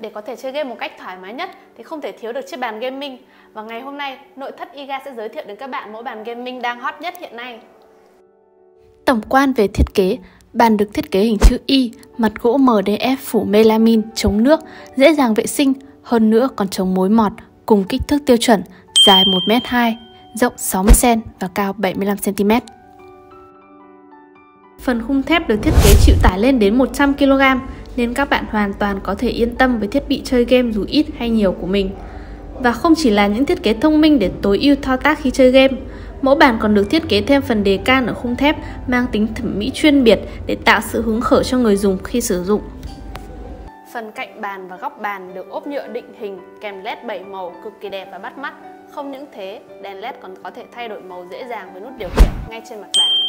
Để có thể chơi game một cách thoải mái nhất thì không thể thiếu được chiếc bàn gaming. Và ngày hôm nay, nội thất IGA sẽ giới thiệu đến các bạn mẫu bàn gaming đang hot nhất hiện nay. Tổng quan về thiết kế, bàn được thiết kế hình chữ Y, mặt gỗ MDF phủ melamin, chống nước, dễ dàng vệ sinh, hơn nữa còn chống mối mọt, cùng kích thước tiêu chuẩn, dài 1m2, rộng 60cm và cao 75cm. Phần khung thép được thiết kế chịu tải lên đến 100kg nên các bạn hoàn toàn có thể yên tâm với thiết bị chơi game dù ít hay nhiều của mình. Và không chỉ là những thiết kế thông minh để tối ưu thao tác khi chơi game, mẫu bàn còn được thiết kế thêm phần đề can ở khung thép mang tính thẩm mỹ chuyên biệt để tạo sự hứng khởi cho người dùng khi sử dụng. Phần cạnh bàn và góc bàn được ốp nhựa định hình kèm led 7 màu cực kỳ đẹp và bắt mắt. Không những thế, đèn led còn có thể thay đổi màu dễ dàng với nút điều khiển ngay trên mặt bàn.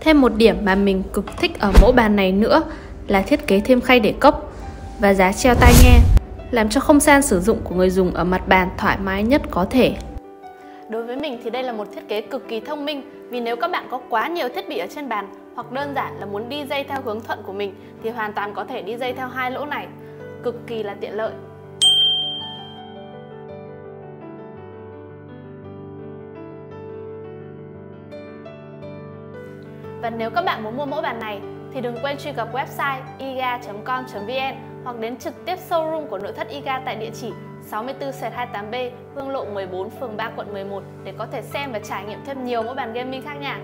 Thêm một điểm mà mình cực thích ở mẫu bàn này nữa là thiết kế thêm khay để cốc và giá treo tai nghe, làm cho không gian sử dụng của người dùng ở mặt bàn thoải mái nhất có thể. Đối với mình thì đây là một thiết kế cực kỳ thông minh vì nếu các bạn có quá nhiều thiết bị ở trên bàn hoặc đơn giản là muốn đi dây theo hướng thuận của mình thì hoàn toàn có thể đi dây theo hai lỗ này, cực kỳ là tiện lợi. Và nếu các bạn muốn mua mẫu bàn này thì đừng quên truy cập website iga.com.vn hoặc đến trực tiếp showroom của nội thất IGA tại địa chỉ 64-28B, Hương Lộ 14, phường 3, quận 11 để có thể xem và trải nghiệm thêm nhiều mẫu bàn gaming khác nha.